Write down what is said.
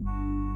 you